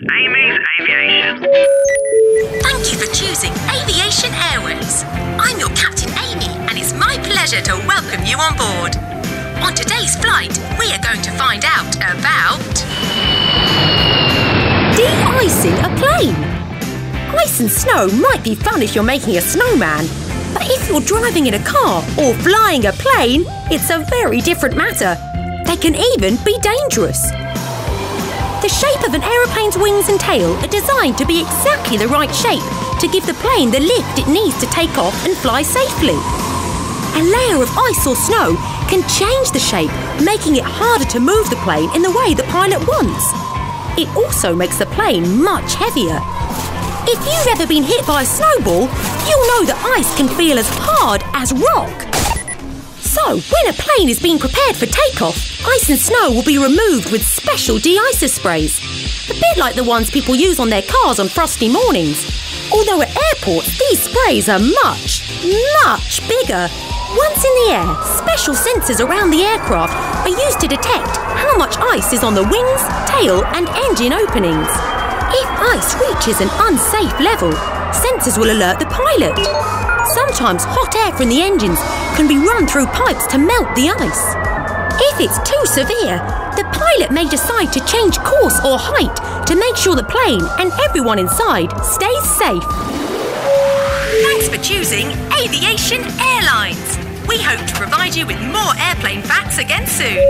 Amy's Aviation. Thank you for choosing Aviation Airways. I'm your Captain Amy, and it's my pleasure to welcome you on board. On today's flight, we are going to find out about. De-icing a plane. Ice and snow might be fun if you're making a snowman, but if you're driving in a car or flying a plane, it's a very different matter. They can even be dangerous. The shape of an aeroplane's wings and tail are designed to be exactly the right shape to give the plane the lift it needs to take off and fly safely. A layer of ice or snow can change the shape, making it harder to move the plane in the way the pilot wants. It also makes the plane much heavier. If you've ever been hit by a snowball, you'll know that ice can feel as hard as rock. So, when a plane is being prepared for takeoff, ice and snow will be removed with special de-icer sprays. A bit like the ones people use on their cars on frosty mornings. Although at airports, these sprays are much, much bigger. Once in the air, special sensors around the aircraft are used to detect how much ice is on the wings, tail, and engine openings. If ice reaches an unsafe level, sensors will alert the pilot. Sometimes hot air from the engines can be run through pipes to melt the ice. If it's too severe, the pilot may decide to change course or height to make sure the plane and everyone inside stays safe. Thanks for choosing Aviation Airlines. We hope to provide you with more airplane facts again soon.